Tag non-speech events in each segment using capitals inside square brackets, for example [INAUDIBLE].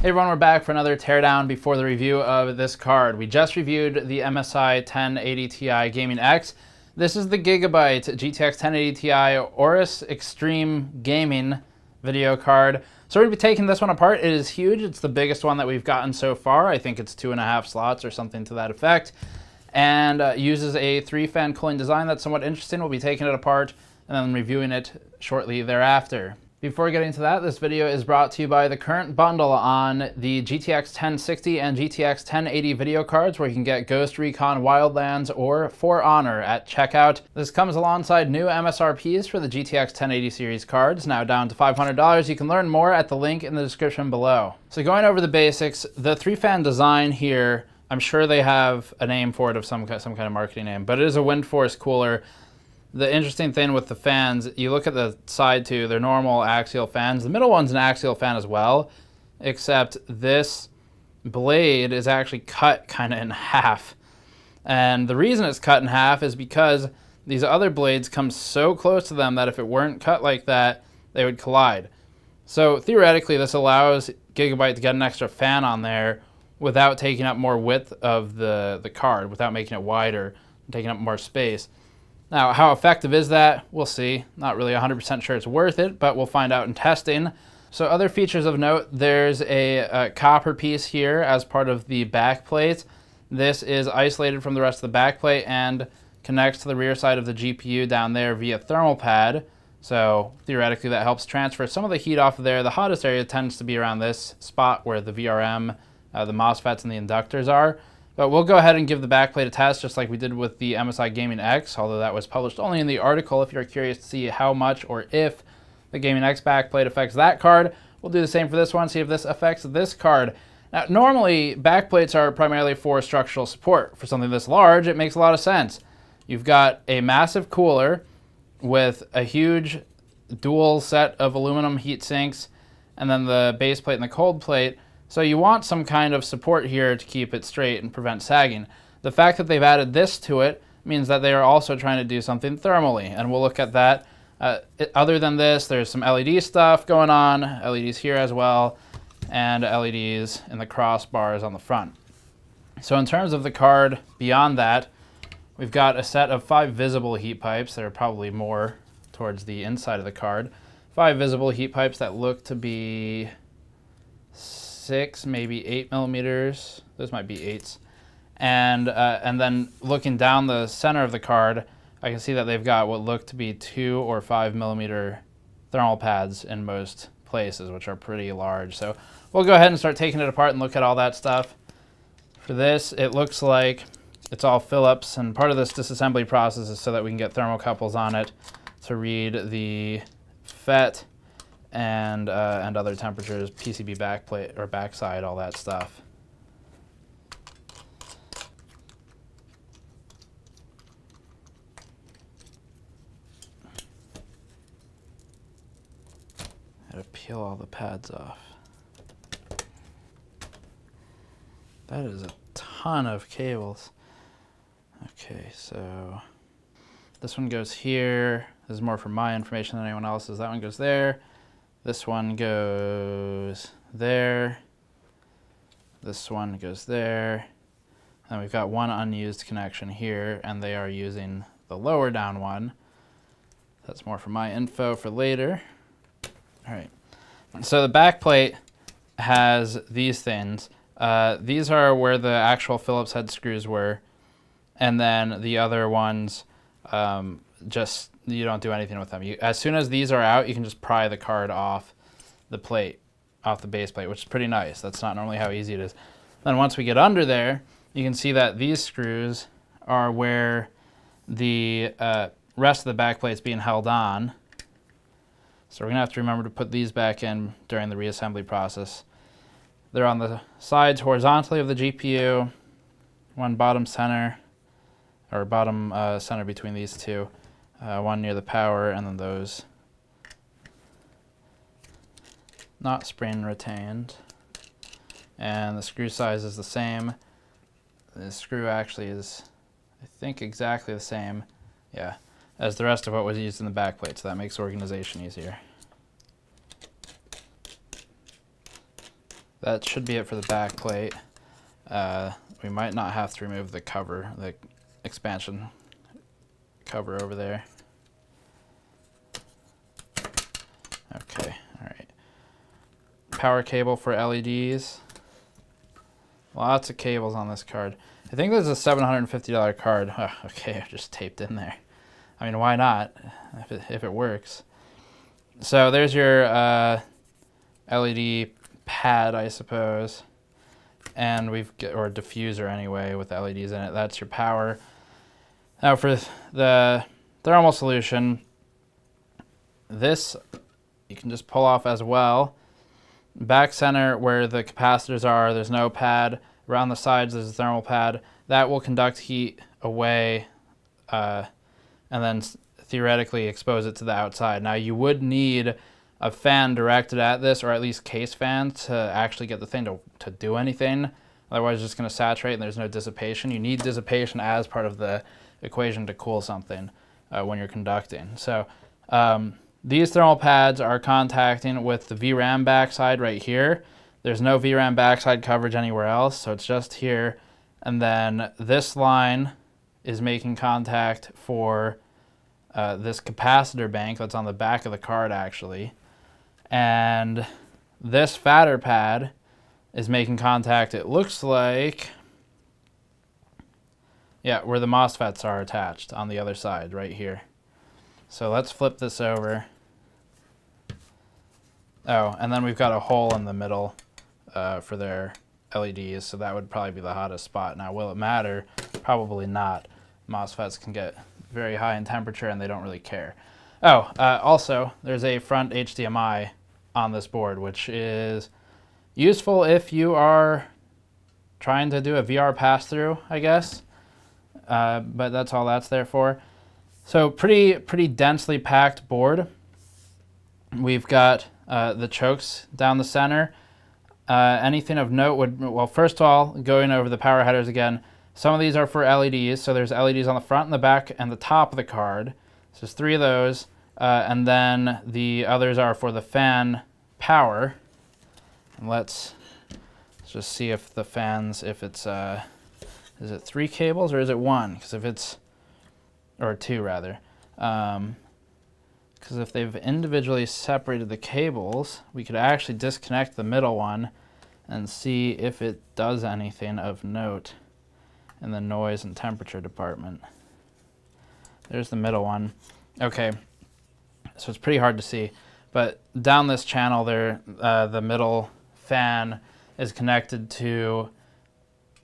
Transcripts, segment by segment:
Hey everyone, we're back for another teardown before the review of this card. We just reviewed the MSI 1080 Ti Gaming X. This is the Gigabyte GTX 1080 Ti Aorus Xtreme Gaming video card. So we're to be taking this one apart. It is huge. It's the biggest one that we've gotten so far. I think it's two and a half slots or something to that effect. And uh, uses a three-fan cooling design that's somewhat interesting. We'll be taking it apart and then reviewing it shortly thereafter. Before getting to that, this video is brought to you by the current bundle on the GTX 1060 and GTX 1080 video cards where you can get Ghost Recon Wildlands or For Honor at checkout. This comes alongside new MSRPs for the GTX 1080 series cards, now down to $500. You can learn more at the link in the description below. So going over the basics, the three-fan design here, I'm sure they have a name for it of some, some kind of marketing name, but it is a WindForce cooler the interesting thing with the fans, you look at the side two, they're normal axial fans. The middle one's an axial fan as well, except this blade is actually cut kind of in half. And the reason it's cut in half is because these other blades come so close to them that if it weren't cut like that, they would collide. So theoretically, this allows Gigabyte to get an extra fan on there without taking up more width of the, the card, without making it wider, taking up more space. Now, how effective is that? We'll see. Not really 100% sure it's worth it, but we'll find out in testing. So other features of note, there's a, a copper piece here as part of the back plate. This is isolated from the rest of the back plate and connects to the rear side of the GPU down there via thermal pad. So theoretically that helps transfer some of the heat off of there. The hottest area tends to be around this spot where the VRM, uh, the MOSFETs and the inductors are. But we'll go ahead and give the backplate a test just like we did with the MSI Gaming X, although that was published only in the article if you're curious to see how much or if the Gaming X backplate affects that card. We'll do the same for this one, see if this affects this card. Now, normally, backplates are primarily for structural support. For something this large, it makes a lot of sense. You've got a massive cooler with a huge dual set of aluminum heat sinks, and then the base plate and the cold plate. So you want some kind of support here to keep it straight and prevent sagging. The fact that they've added this to it means that they are also trying to do something thermally, and we'll look at that. Uh, other than this, there's some LED stuff going on, LEDs here as well, and LEDs in the crossbars on the front. So in terms of the card, beyond that, we've got a set of five visible heat pipes. There are probably more towards the inside of the card. Five visible heat pipes that look to be six, maybe eight millimeters. Those might be eights. And, uh, and then looking down the center of the card, I can see that they've got what look to be two or five millimeter thermal pads in most places, which are pretty large. So we'll go ahead and start taking it apart and look at all that stuff. For this, it looks like it's all Phillips, and part of this disassembly process is so that we can get thermocouples on it to read the FET and uh, and other temperatures, PCB backplate or backside, all that stuff. Had to peel all the pads off. That is a ton of cables. Okay, so this one goes here. This is more for my information than anyone else's. That one goes there. This one goes there. This one goes there. And we've got one unused connection here, and they are using the lower down one. That's more for my info for later. All right. So the back plate has these things. Uh, these are where the actual Phillips head screws were. And then the other ones um, just you don't do anything with them. You, as soon as these are out, you can just pry the card off the plate, off the base plate, which is pretty nice. That's not normally how easy it is. Then once we get under there, you can see that these screws are where the uh, rest of the back plate is being held on. So we're to have to remember to put these back in during the reassembly process. They're on the sides horizontally of the GPU, one bottom center, or bottom uh, center between these two uh, one near the power, and then those not spring retained. And the screw size is the same. The screw actually is, I think, exactly the same, yeah, as the rest of what was used in the back plate, so that makes organization easier. that should be it for the back plate. Uh, we might not have to remove the cover, the expansion cover over there. Okay, all right. Power cable for LEDs. Lots of cables on this card. I think this is a $750 card. Oh, okay, just taped in there. I mean, why not, if it, if it works. So there's your uh, LED pad, I suppose. And we've, got, or diffuser anyway, with LEDs in it. That's your power. Now for the thermal solution, this you can just pull off as well. Back center where the capacitors are, there's no pad. Around the sides, there's a thermal pad. That will conduct heat away uh, and then theoretically expose it to the outside. Now you would need a fan directed at this, or at least case fan, to actually get the thing to, to do anything. Otherwise, it's just going to saturate and there's no dissipation. You need dissipation as part of the equation to cool something uh, when you're conducting. So um, these thermal pads are contacting with the VRAM backside right here. There's no VRAM backside coverage anywhere else, so it's just here. And then this line is making contact for uh, this capacitor bank that's on the back of the card actually. And this fatter pad is making contact, it looks like, yeah, where the MOSFETs are attached on the other side right here. So let's flip this over. Oh, and then we've got a hole in the middle uh, for their LEDs, so that would probably be the hottest spot. Now, will it matter? Probably not. MOSFETs can get very high in temperature and they don't really care. Oh, uh, also, there's a front HDMI on this board, which is useful if you are trying to do a VR pass-through, I guess. Uh, but that's all that's there for. So pretty, pretty densely packed board. We've got uh, the chokes down the center. Uh, anything of note would, well, first of all, going over the power headers again, some of these are for LEDs, so there's LEDs on the front and the back and the top of the card. So there's three of those, uh, and then the others are for the fan power. And let's, just see if the fans, if it's, uh, is it three cables or is it one? Because if it's, or two rather. Because um, if they've individually separated the cables, we could actually disconnect the middle one and see if it does anything of note in the noise and temperature department. There's the middle one. Okay, so it's pretty hard to see. But down this channel there, uh, the middle fan is connected to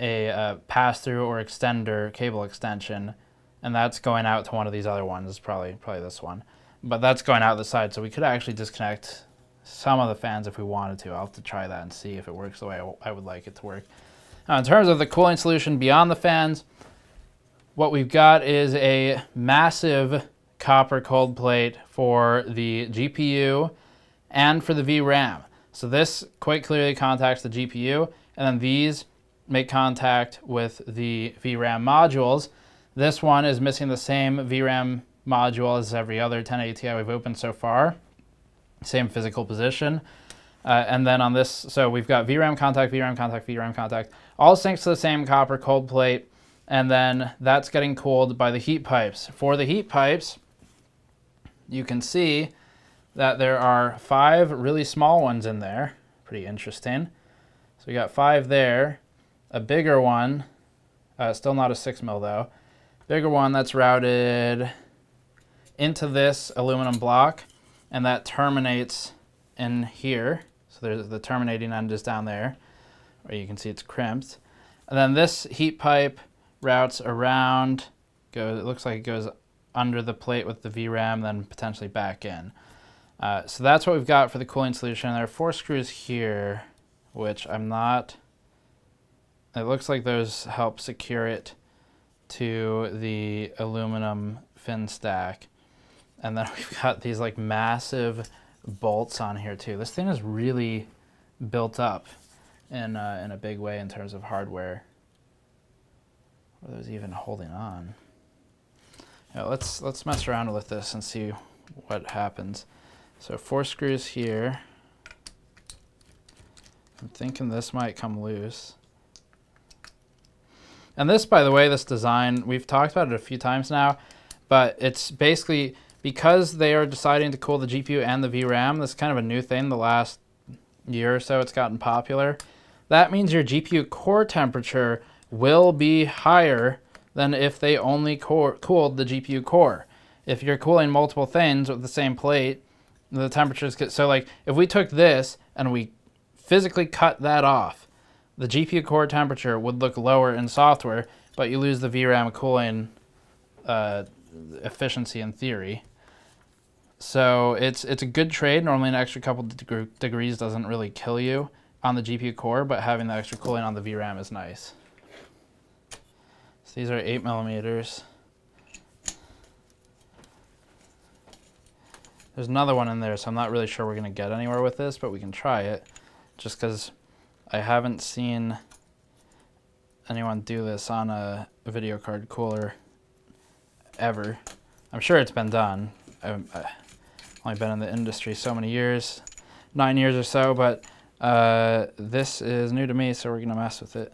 a uh, pass-through or extender cable extension, and that's going out to one of these other ones, probably probably this one. But that's going out the side, so we could actually disconnect some of the fans if we wanted to. I'll have to try that and see if it works the way I would like it to work. Now, in terms of the cooling solution beyond the fans, what we've got is a massive copper cold plate for the GPU and for the VRAM. So this quite clearly contacts the GPU, and then these make contact with the VRAM modules. This one is missing the same VRAM module as every other 1080 Ti we've opened so far. Same physical position. Uh, and then on this, so we've got VRAM contact, VRAM contact, VRAM contact, all syncs to the same copper cold plate, and then that's getting cooled by the heat pipes. For the heat pipes, you can see that there are five really small ones in there. Pretty interesting. So we got five there, a bigger one, uh, still not a six mil though, bigger one that's routed into this aluminum block, and that terminates in here. So there's the terminating end is down there, where you can see it's crimped. And then this heat pipe routes around, goes, it looks like it goes under the plate with the VRAM, then potentially back in. Uh, so that's what we've got for the cooling solution. There are four screws here, which I'm not, it looks like those help secure it to the aluminum fin stack. And then [LAUGHS] we've got these like massive bolts on here too. This thing is really built up in, uh, in a big way in terms of hardware. What Are those even holding on? Yeah, let's, let's mess around with this and see what happens. So four screws here. I'm thinking this might come loose. And this, by the way, this design, we've talked about it a few times now, but it's basically because they are deciding to cool the GPU and the VRAM, this is kind of a new thing the last year or so it's gotten popular. That means your GPU core temperature will be higher than if they only cooled the GPU core. If you're cooling multiple things with the same plate, the temperatures get, so like if we took this and we physically cut that off, the GPU core temperature would look lower in software, but you lose the VRAM cooling uh, efficiency in theory. So it's it's a good trade. Normally an extra couple deg degrees doesn't really kill you on the GPU core, but having the extra cooling on the VRAM is nice. So these are eight millimeters. There's another one in there, so I'm not really sure we're gonna get anywhere with this, but we can try it just because I haven't seen anyone do this on a video card cooler ever. I'm sure it's been done. I've only been in the industry so many years, nine years or so, but uh, this is new to me, so we're gonna mess with it.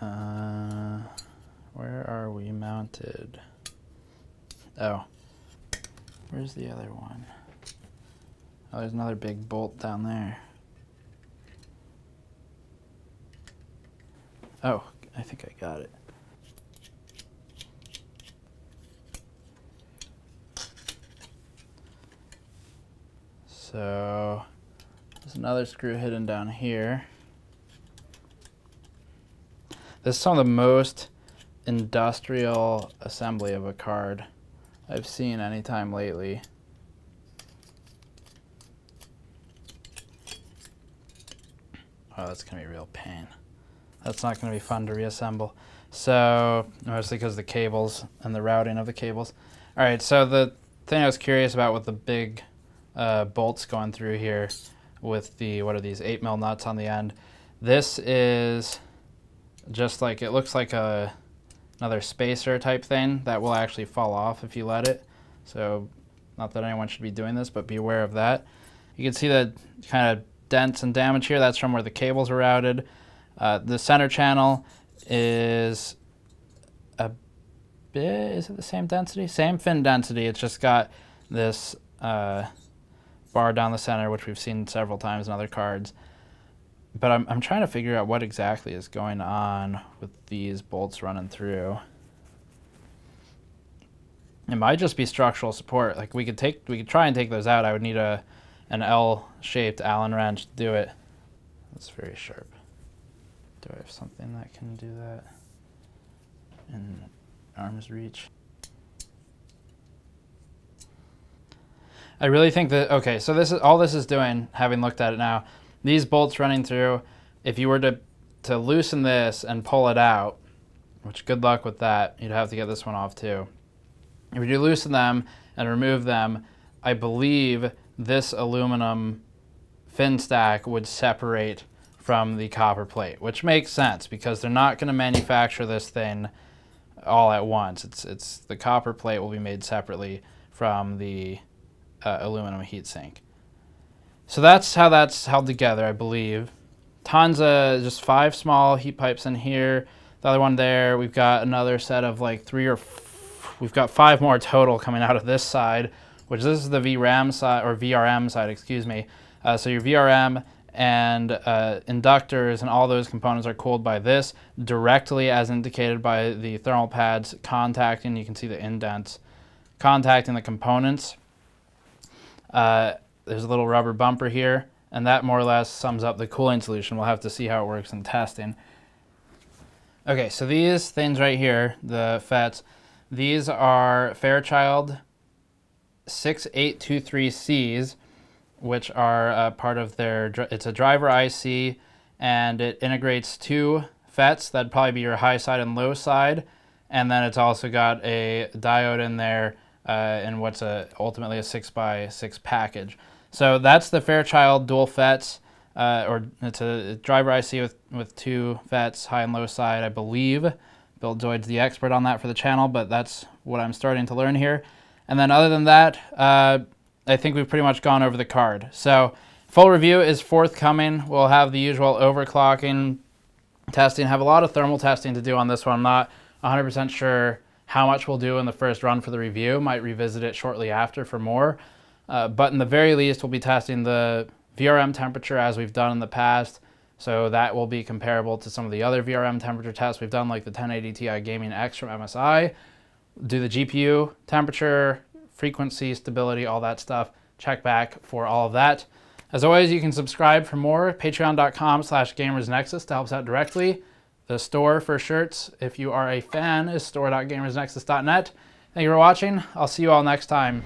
Uh, where are we mounted? Oh, where's the other one? Oh, there's another big bolt down there. Oh, I think I got it. So there's another screw hidden down here. This is some of the most industrial assembly of a card I've seen anytime lately. Oh, that's going to be a real pain. That's not going to be fun to reassemble. So, mostly because the cables and the routing of the cables. All right, so the thing I was curious about with the big uh, bolts going through here with the, what are these, 8 mil nuts on the end. This is just like, it looks like a another spacer type thing that will actually fall off if you let it. So not that anyone should be doing this, but be aware of that. You can see the kind of dents and damage here. That's from where the cables are routed. Uh, the center channel is a bit, is it the same density? Same fin density, it's just got this uh, bar down the center, which we've seen several times in other cards. But I'm, I'm trying to figure out what exactly is going on with these bolts running through. It might just be structural support. Like we could take, we could try and take those out. I would need a, an L-shaped Allen wrench to do it. That's very sharp. Do I have something that can do that in arm's reach? I really think that, okay, so this is all this is doing, having looked at it now, these bolts running through, if you were to, to loosen this and pull it out, which good luck with that, you'd have to get this one off too. If you loosen them and remove them, I believe this aluminum fin stack would separate from the copper plate, which makes sense because they're not going to manufacture this thing all at once. It's, it's the copper plate will be made separately from the uh, aluminum heatsink. So that's how that's held together, I believe. Tons of just five small heat pipes in here. The other one there, we've got another set of like three or we've got five more total coming out of this side, which this is the VRAM side or VRM side, excuse me. Uh, so your VRM and uh, inductors and all those components are cooled by this directly as indicated by the thermal pads contacting, you can see the indents, contacting the components. Uh, there's a little rubber bumper here, and that more or less sums up the cooling solution. We'll have to see how it works in testing. Okay, so these things right here, the FETs, these are Fairchild 6823Cs, which are uh, part of their, it's a driver IC, and it integrates two FETs, that'd probably be your high side and low side, and then it's also got a diode in there uh, in what's a, ultimately a 6x6 package. So that's the Fairchild dual FETs, uh, or it's a driver IC with, with two FETs, high and low side, I believe. Buildzoid's the expert on that for the channel, but that's what I'm starting to learn here. And then other than that, uh, I think we've pretty much gone over the card. So Full review is forthcoming. We'll have the usual overclocking testing, have a lot of thermal testing to do on this one. I'm not 100% sure how much we'll do in the first run for the review. Might revisit it shortly after for more. Uh, but in the very least, we'll be testing the VRM temperature as we've done in the past. So that will be comparable to some of the other VRM temperature tests we've done, like the 1080 Ti Gaming X from MSI. Do the GPU temperature, frequency, stability, all that stuff. Check back for all of that. As always, you can subscribe for more. Patreon.com slash GamersNexus to help us out directly. The store for shirts, if you are a fan, is store.gamersnexus.net. Thank you for watching. I'll see you all next time.